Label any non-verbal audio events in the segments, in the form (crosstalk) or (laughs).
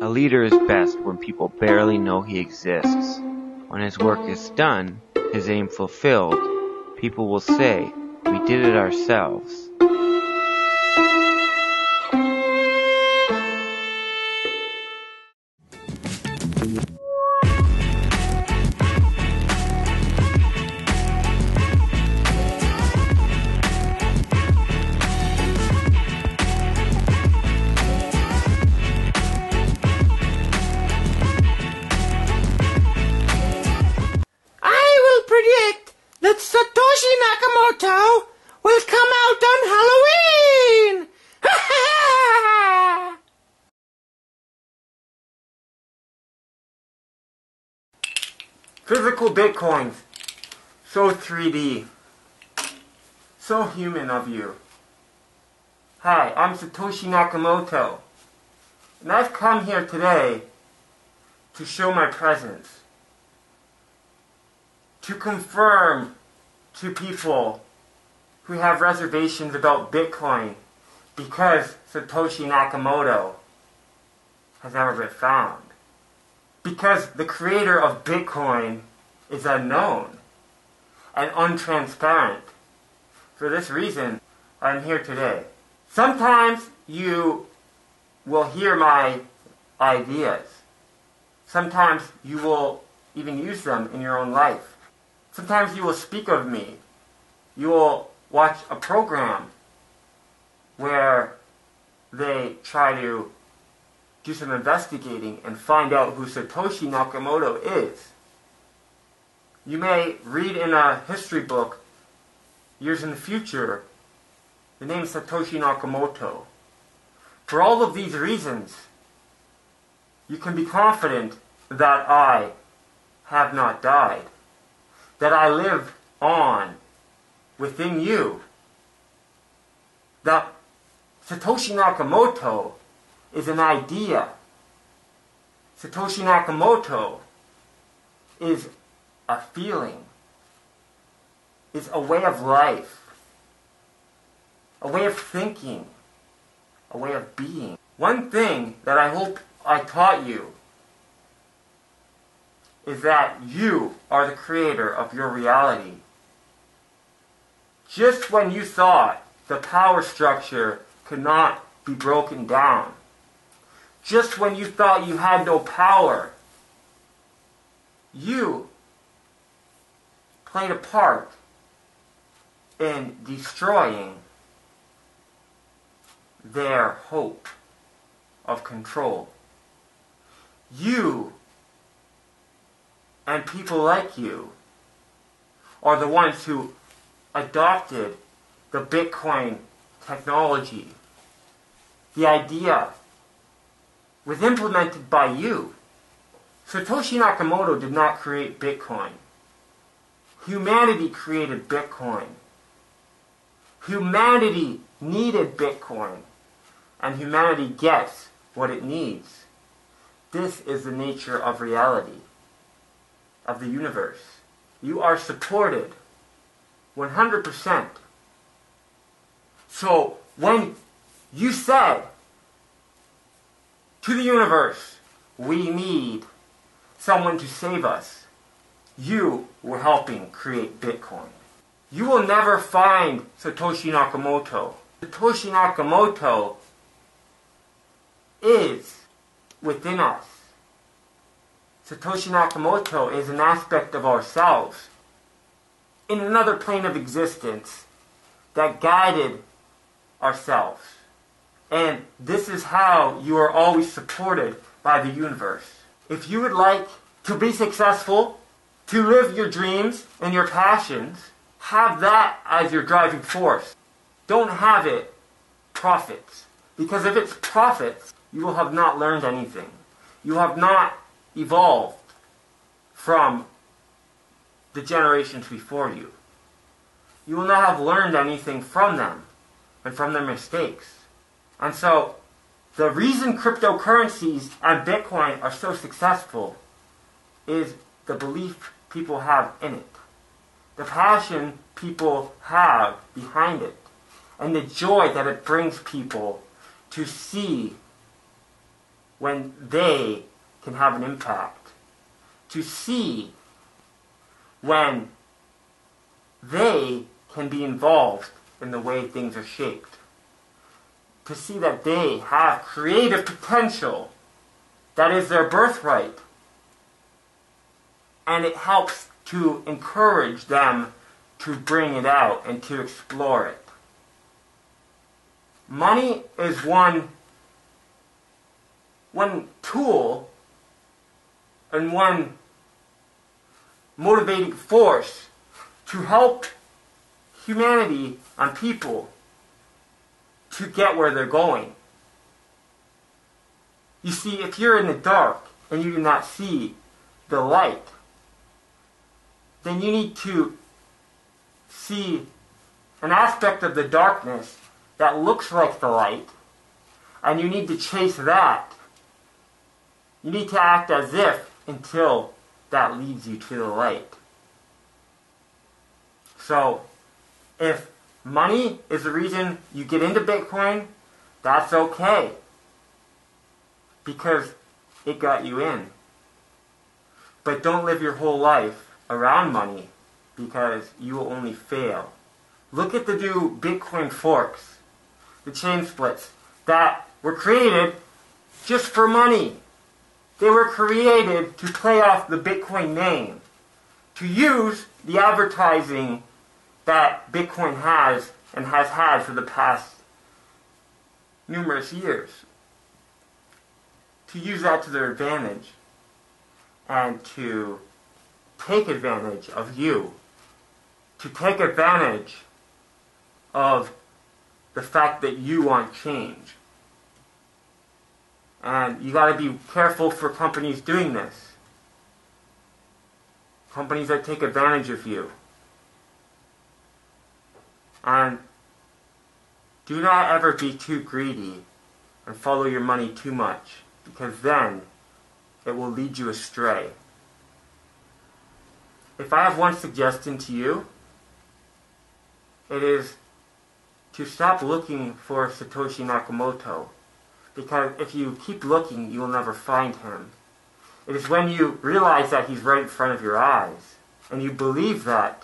A leader is best when people barely know he exists. When his work is done, his aim fulfilled, people will say, we did it ourselves. Physical bitcoins. So 3D. So human of you. Hi, I'm Satoshi Nakamoto. And I've come here today to show my presence. To confirm to people who have reservations about Bitcoin because Satoshi Nakamoto has never been found because the creator of Bitcoin is unknown and untransparent. For this reason, I'm here today. Sometimes you will hear my ideas. Sometimes you will even use them in your own life. Sometimes you will speak of me. You will watch a program where they try to do some investigating and find out who Satoshi Nakamoto is. You may read in a history book years in the future the name Satoshi Nakamoto. For all of these reasons, you can be confident that I have not died, that I live on within you, that Satoshi Nakamoto is an idea. Satoshi Nakamoto is a feeling, is a way of life, a way of thinking, a way of being. One thing that I hope I taught you is that you are the creator of your reality. Just when you thought the power structure could not be broken down, just when you thought you had no power, you played a part in destroying their hope of control. You and people like you are the ones who adopted the Bitcoin technology. The idea was implemented by you. Satoshi Nakamoto did not create Bitcoin. Humanity created Bitcoin. Humanity needed Bitcoin. And humanity gets what it needs. This is the nature of reality, of the universe. You are supported 100%. So when you said to the universe, we need someone to save us, you were helping create Bitcoin. You will never find Satoshi Nakamoto. Satoshi Nakamoto is within us. Satoshi Nakamoto is an aspect of ourselves in another plane of existence that guided ourselves. And this is how you are always supported by the universe. If you would like to be successful, to live your dreams and your passions, have that as your driving force. Don't have it profits. Because if it's profits, you will have not learned anything. You have not evolved from the generations before you. You will not have learned anything from them and from their mistakes. And so, the reason cryptocurrencies and Bitcoin are so successful is the belief people have in it. the passion people have behind it, and the joy that it brings people to see when they can have an impact, to see when they can be involved in the way things are shaped, to see that they have creative potential that is their birthright. And it helps to encourage them to bring it out and to explore it. Money is one, one tool and one motivating force to help humanity and people to get where they're going. You see, if you're in the dark and you do not see the light, then you need to see an aspect of the darkness that looks like the light, and you need to chase that. You need to act as if until that leads you to the light. So, if money is the reason you get into Bitcoin, that's okay. Because it got you in. But don't live your whole life around money because you will only fail. Look at the new Bitcoin forks, the chain splits, that were created just for money. They were created to play off the Bitcoin name, to use the advertising that Bitcoin has and has had for the past numerous years, to use that to their advantage and to take advantage of you, to take advantage of the fact that you want change. And you got to be careful for companies doing this. Companies that take advantage of you. And do not ever be too greedy and follow your money too much, because then it will lead you astray. If I have one suggestion to you, it is to stop looking for Satoshi Nakamoto. Because if you keep looking, you will never find him. It is when you realize that he's right in front of your eyes, and you believe that,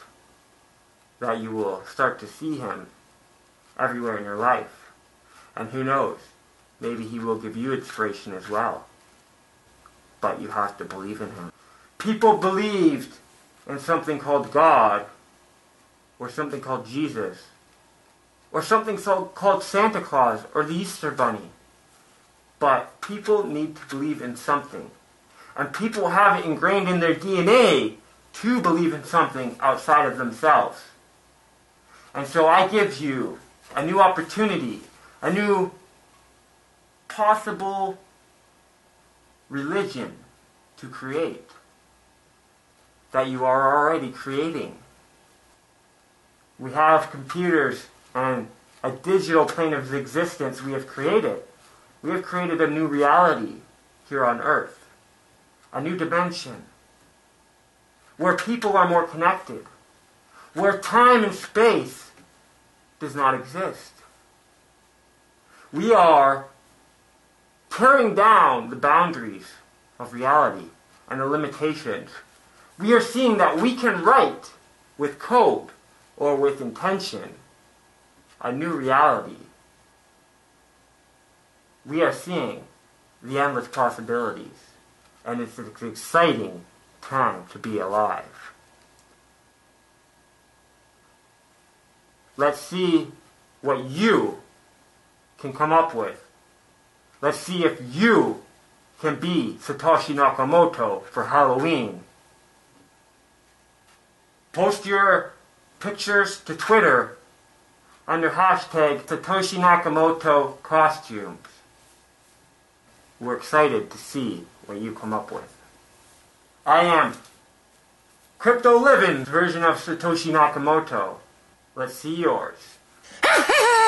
that you will start to see him everywhere in your life. And who knows, maybe he will give you inspiration as well. But you have to believe in him. People believed in something called God, or something called Jesus, or something so called Santa Claus, or the Easter Bunny. But people need to believe in something. And people have it ingrained in their DNA to believe in something outside of themselves. And so I give you a new opportunity, a new possible religion to create that you are already creating. We have computers and a digital plane of existence we have created. We have created a new reality here on earth, a new dimension, where people are more connected, where time and space does not exist. We are tearing down the boundaries of reality and the limitations. We are seeing that we can write with code or with intention a new reality. We are seeing the endless possibilities, and it's an exciting time to be alive. Let's see what you can come up with. Let's see if you can be Satoshi Nakamoto for Halloween. Post your pictures to Twitter under hashtag Satoshi Nakamoto costumes. We're excited to see what you come up with. I am Crypto Livin's version of Satoshi Nakamoto. Let's see yours. (laughs)